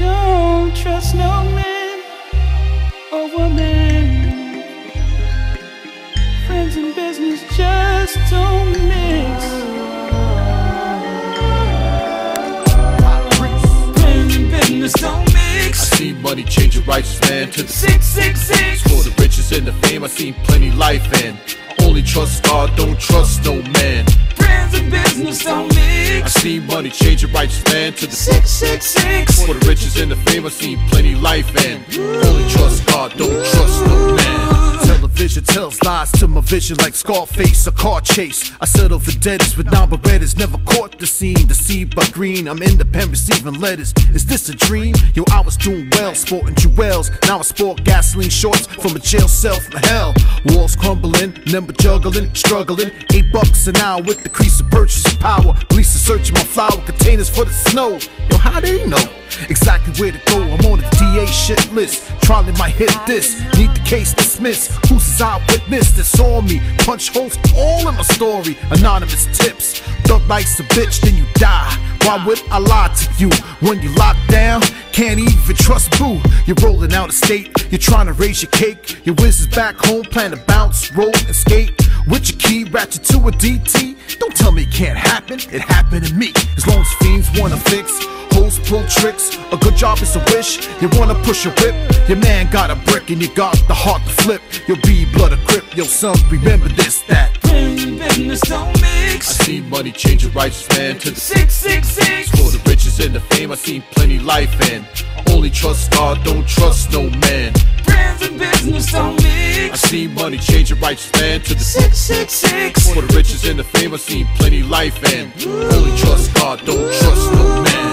Don't trust no man or woman. Friends and business just don't mix. Friends and business don't mix. I see money changing righteous man to the six six six. For the riches and the fame, I seen plenty life in. Only trust God, don't trust no man. Friends and business don't mix see money change a righteous man to the Six six six. For the riches and the fame, I seen plenty life and only trust God, don't trust no man. Tells lies to my vision like Scarface, a car chase. I settle for debtors with non berettas, never caught the scene. Deceived by green, I'm independent, receiving letters. Is this a dream? Yo, I was doing well, sporting jewels. Now I sport gasoline shorts from a jail cell from hell. Walls crumbling, number juggling, struggling. Eight bucks an hour with the crease of purchasing power. Police are searching my flower containers for the snow. Yo, how they know? Exactly where to go, I'm on the DA shit list. Trying might hit this, need the case dismissed. Who's his eyewitness that saw me? Punch holes all in my story. Anonymous tips. Thug life's a bitch, then you die. Why would I lie to you when you locked down? Can't even trust boo. You're rolling out of state, you're trying to raise your cake. Your whiz is back home, plan to bounce, roll, and skate. With your key, ratchet to a DT. Don't tell me it can't happen, it happened to me. As long as fiends wanna fix, hoes pull tricks. A good job is a wish. You wanna push a whip, your man got a brick and you got the heart to flip. You'll be blood a grip, yo son, remember this, that. Friends and business don't mix. I mix. see money change a righteous man to the Six six six. For the riches and the fame, I seen plenty life and only trust God, don't trust no man. Friends and business don't I mix. see money change a righteous man to the Six six six. For the riches and the fame, I seen plenty life and only trust God, don't trust no man.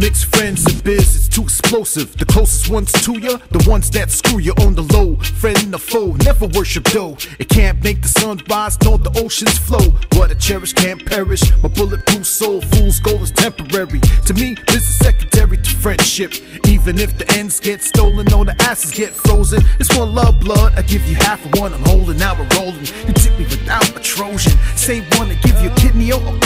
I mix friends and biz, it's too explosive. The closest ones to you, the ones that screw you on the low. Friend a foe, never worship dough. It can't make the sun rise, nor the oceans flow. What I cherish can't perish. My bulletproof soul, fool's goal is temporary. To me, this is secondary to friendship. Even if the ends get stolen or the asses get frozen, it's one love, blood. I give you half of one I'm holding, now we're rolling. You tip me without a Trojan. Say one to give you a kidney or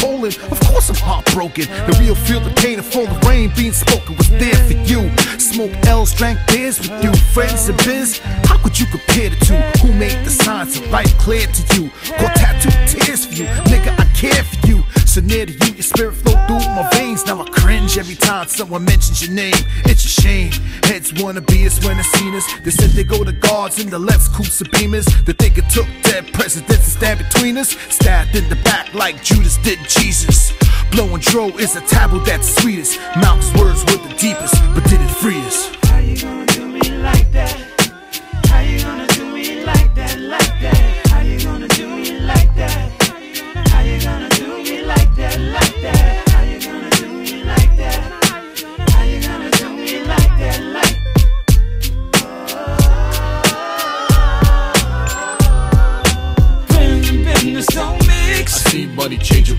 heartbroken. The real feel the pain of the rain being spoken was there for you. Smoke L's, drank beers with you, friends and biz. How could you compare the two? Who made the signs of life clear to you? Or tattoo tears for you, nigga. I care for you. So near to you, your spirit flow through my veins. Now I cringe every time someone mentions your name. It's a shame. Heads wanna be us when they seen us. They said they go to guards in the left's coops of beamers. They think it took dead presidents to stand between us. Stabbed in the back like Judas did Jesus. Blowing dro is a taboo that's sweetest. Malcolm's words were the deepest, but did it free us?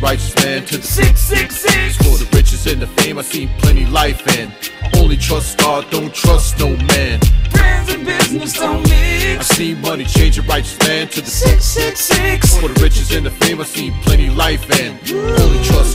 Righteous man to the Six six six. For the riches and the fame, I seen plenty life and only trust God, don't trust no man. Friends and business don't I mix. see money change a righteous man to the Six six six. For the riches and the fame, I seen plenty life and only trust